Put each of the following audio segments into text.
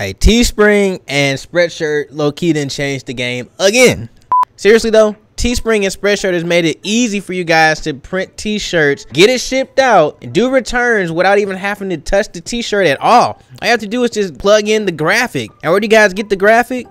A Teespring and Spreadshirt low key didn't change the game again. Seriously though, Teespring and Spreadshirt has made it easy for you guys to print t-shirts, get it shipped out, and do returns without even having to touch the t-shirt at all. All you have to do is just plug in the graphic. And where do you guys get the graphic?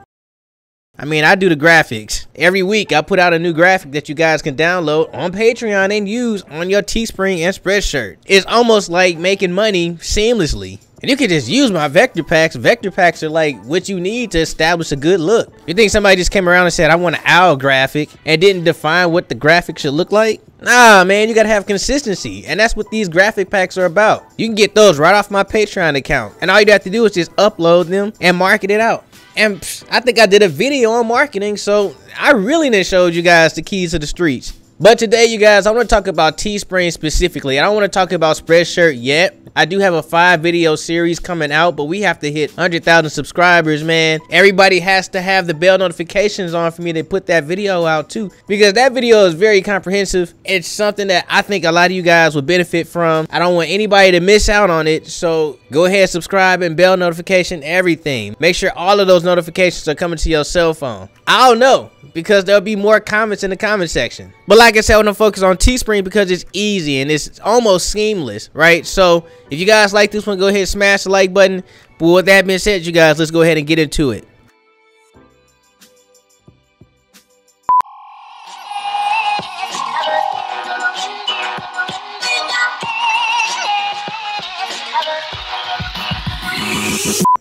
I mean, I do the graphics. Every week, I put out a new graphic that you guys can download on Patreon and use on your Teespring and Spreadshirt. It's almost like making money seamlessly. And you can just use my vector packs. Vector packs are like what you need to establish a good look. You think somebody just came around and said, I want an owl graphic and didn't define what the graphic should look like? Nah, man, you gotta have consistency. And that's what these graphic packs are about. You can get those right off my Patreon account. And all you have to do is just upload them and market it out. And psh, I think I did a video on marketing, so I really didn't show you guys the keys to the streets. But today, you guys, I want to talk about Teespring specifically. I don't want to talk about Spreadshirt yet. I do have a five video series coming out, but we have to hit 100,000 subscribers, man. Everybody has to have the bell notifications on for me to put that video out too, because that video is very comprehensive. It's something that I think a lot of you guys would benefit from. I don't want anybody to miss out on it. So go ahead, subscribe and bell notification, everything. Make sure all of those notifications are coming to your cell phone. I don't know because there'll be more comments in the comment section. But like I said, I want to focus on Teespring because it's easy and it's almost seamless, right? So if you guys like this one, go ahead and smash the like button. But with that being said, you guys, let's go ahead and get into it.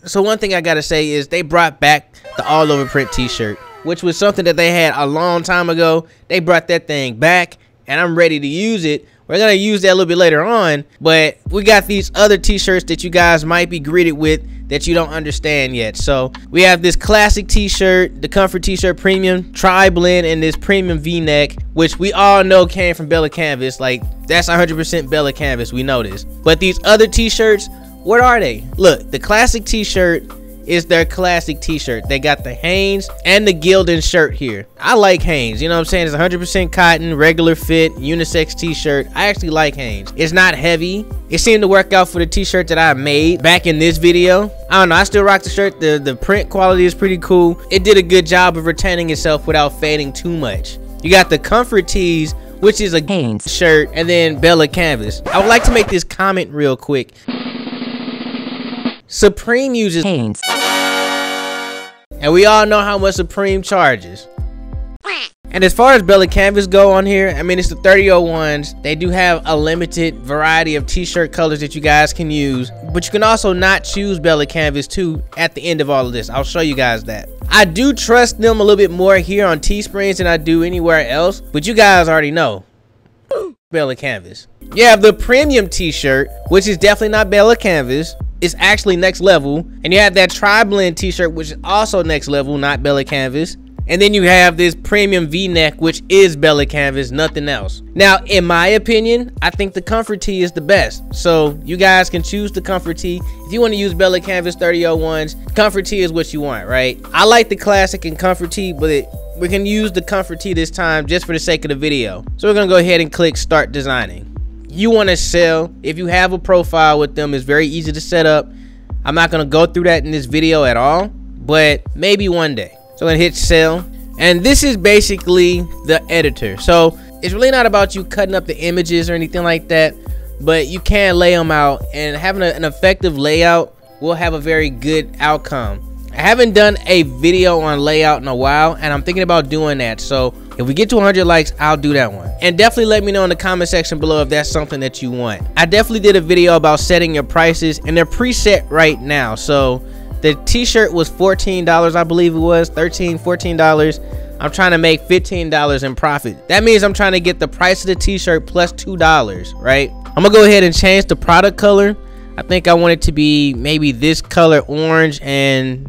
So one thing I gotta say is they brought back the all over print t-shirt, which was something that they had a long time ago. They brought that thing back and I'm ready to use it we're going to use that a little bit later on, but we got these other t-shirts that you guys might be greeted with that you don't understand yet. So we have this classic t-shirt, the comfort t-shirt premium, tri-blend, and this premium v-neck, which we all know came from Bella Canvas. Like that's 100% Bella Canvas, we know this. But these other t-shirts, what are they? Look, the classic t-shirt is their classic t-shirt. They got the Hanes and the Gildan shirt here. I like Hanes, you know what I'm saying? It's 100% cotton, regular fit, unisex t-shirt. I actually like Hanes. It's not heavy. It seemed to work out for the t-shirt that I made back in this video. I don't know, I still rock the shirt. The, the print quality is pretty cool. It did a good job of retaining itself without fading too much. You got the comfort tees which is a Hanes shirt, and then Bella Canvas. I would like to make this comment real quick. Supreme uses Hanes. And we all know how much Supreme charges. And as far as Bella Canvas go on here, I mean, it's the 3001s. They do have a limited variety of t-shirt colors that you guys can use. But you can also not choose Bella Canvas too at the end of all of this. I'll show you guys that. I do trust them a little bit more here on Teesprings than I do anywhere else. But you guys already know. Bella Canvas. You have the premium t-shirt, which is definitely not Bella Canvas is actually next level. And you have that tri-blend t-shirt, which is also next level, not Bella Canvas. And then you have this premium v-neck, which is Bella Canvas, nothing else. Now, in my opinion, I think the Comfort Tee is the best. So you guys can choose the Comfort Tee. If you want to use Bella Canvas 3001s, Comfort Tee is what you want, right? I like the classic and Comfort Tee, but it, we can use the Comfort Tee this time just for the sake of the video. So we're going to go ahead and click Start Designing you want to sell, if you have a profile with them, it's very easy to set up. I'm not going to go through that in this video at all, but maybe one day. So I'm going to hit sell. And this is basically the editor. So it's really not about you cutting up the images or anything like that, but you can lay them out and having a, an effective layout will have a very good outcome. I haven't done a video on layout in a while and I'm thinking about doing that. So if we get to 100 likes, I'll do that one. And definitely let me know in the comment section below if that's something that you want. I definitely did a video about setting your prices and they're preset right now. So the t-shirt was $14, I believe it was, $13, $14. I'm trying to make $15 in profit. That means I'm trying to get the price of the t-shirt plus $2, right? I'm gonna go ahead and change the product color. I think I want it to be maybe this color orange and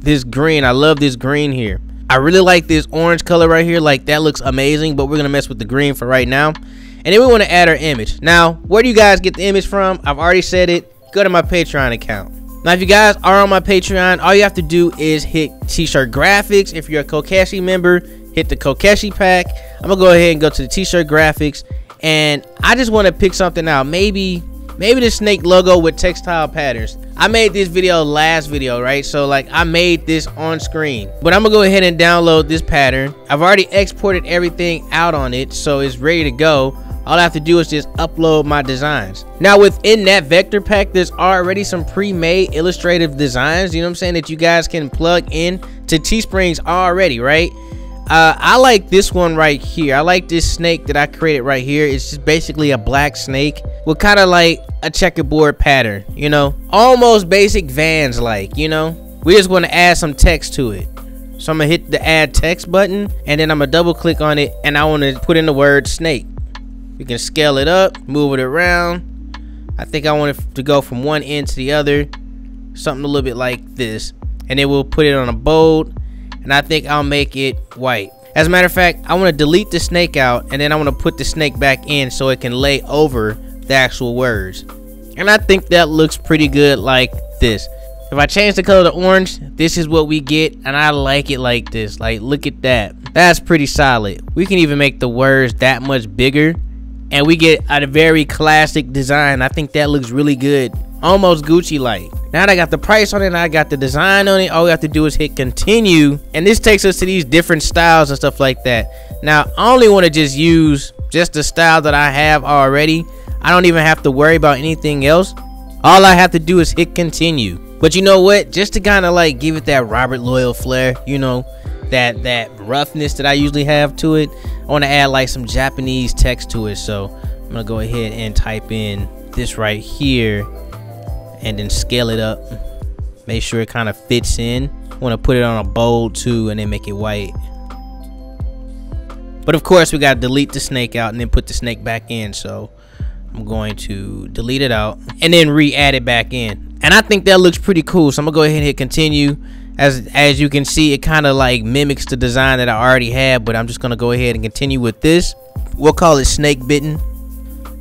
this green. I love this green here. I really like this orange color right here. Like that looks amazing, but we're gonna mess with the green for right now. And then we want to add our image. Now, where do you guys get the image from? I've already said it. Go to my Patreon account. Now, if you guys are on my Patreon, all you have to do is hit t-shirt graphics. If you're a Kokeshi member, hit the Kokeshi pack. I'm gonna go ahead and go to the t-shirt graphics. And I just want to pick something out. Maybe maybe the snake logo with textile patterns. I made this video last video, right? So like I made this on screen, but I'm gonna go ahead and download this pattern. I've already exported everything out on it, so it's ready to go. All I have to do is just upload my designs. Now within that vector pack, there's already some pre-made illustrative designs, you know what I'm saying, that you guys can plug in to Teesprings already, right? Uh, I like this one right here. I like this snake that I created right here. It's just basically a black snake with kind of like a checkerboard pattern, you know? Almost basic Vans like, you know? We just want to add some text to it. So I'm going to hit the add text button and then I'm going to double click on it and I want to put in the word snake. You can scale it up, move it around. I think I want it to go from one end to the other. Something a little bit like this. And then we'll put it on a bold. And I think I'll make it white. As a matter of fact, I want to delete the snake out. And then I want to put the snake back in so it can lay over the actual words. And I think that looks pretty good like this. If I change the color to orange, this is what we get. And I like it like this. Like, look at that. That's pretty solid. We can even make the words that much bigger and we get a very classic design. I think that looks really good. Almost Gucci like. Now that I got the price on it I got the design on it, all we have to do is hit continue. And this takes us to these different styles and stuff like that. Now, I only want to just use just the style that I have already. I don't even have to worry about anything else. All I have to do is hit continue. But you know what? Just to kind of like give it that Robert Loyale flair, you know, that that roughness that I usually have to it. I want to add like some Japanese text to it. So I'm gonna go ahead and type in this right here and then scale it up. Make sure it kind of fits in. Want to put it on a bold too and then make it white. But of course we got to delete the snake out and then put the snake back in. So I'm going to delete it out and then re-add it back in. And I think that looks pretty cool. So I'm gonna go ahead and hit continue as as you can see it kind of like mimics the design that I already had but I'm just gonna go ahead and continue with this we'll call it snake bitten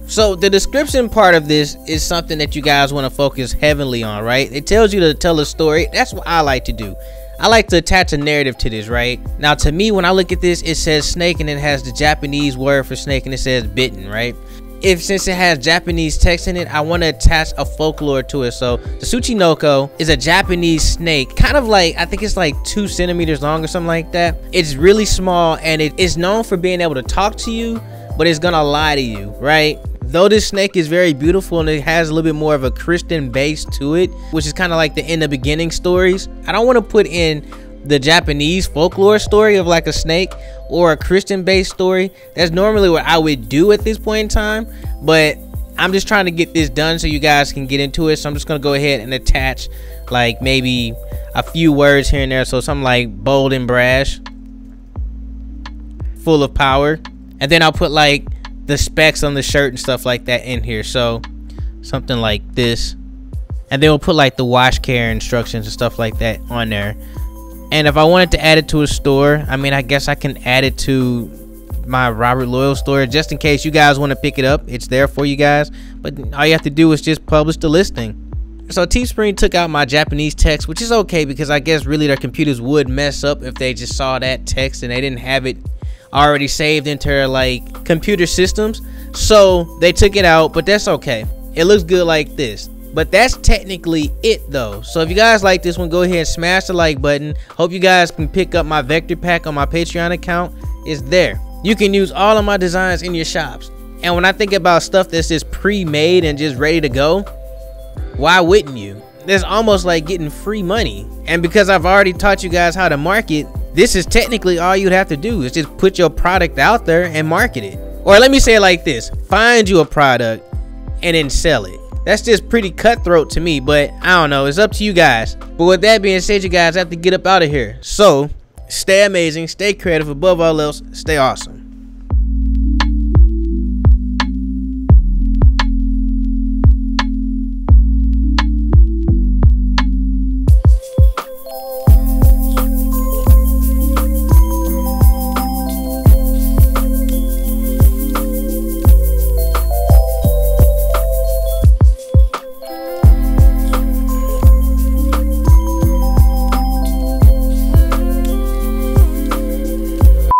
so the description part of this is something that you guys want to focus heavily on right it tells you to tell a story that's what I like to do I like to attach a narrative to this, right? Now, to me, when I look at this, it says snake and it has the Japanese word for snake and it says bitten, right? if since it has Japanese text in it, I want to attach a folklore to it. So the Tsuchinoko is a Japanese snake, kind of like I think it's like two centimeters long or something like that. It's really small and it is known for being able to talk to you, but it's gonna lie to you, right? Though this snake is very beautiful and it has a little bit more of a Christian base to it, which is kind of like the in the beginning stories. I don't want to put in the Japanese folklore story of like a snake or a Christian based story. That's normally what I would do at this point in time, but I'm just trying to get this done so you guys can get into it. So I'm just gonna go ahead and attach like maybe a few words here and there. So something like bold and brash, full of power, and then I'll put like the specs on the shirt and stuff like that in here. So something like this, and then we'll put like the wash care instructions and stuff like that on there. And if I wanted to add it to a store, I mean, I guess I can add it to my Robert Loyale store just in case you guys want to pick it up. It's there for you guys. But all you have to do is just publish the listing. So Teespring took out my Japanese text, which is okay because I guess really their computers would mess up if they just saw that text and they didn't have it already saved into their like computer systems. So they took it out, but that's okay. It looks good like this. But that's technically it though. So if you guys like this one, go ahead and smash the like button. Hope you guys can pick up my vector pack on my Patreon account. It's there. You can use all of my designs in your shops. And when I think about stuff that's just pre-made and just ready to go, why wouldn't you? It's almost like getting free money. And because I've already taught you guys how to market, this is technically all you'd have to do is just put your product out there and market it. Or let me say it like this, find you a product and then sell it. That's just pretty cutthroat to me, but I don't know. It's up to you guys. But with that being said, you guys have to get up out of here. So, stay amazing, stay creative, above all else, stay awesome.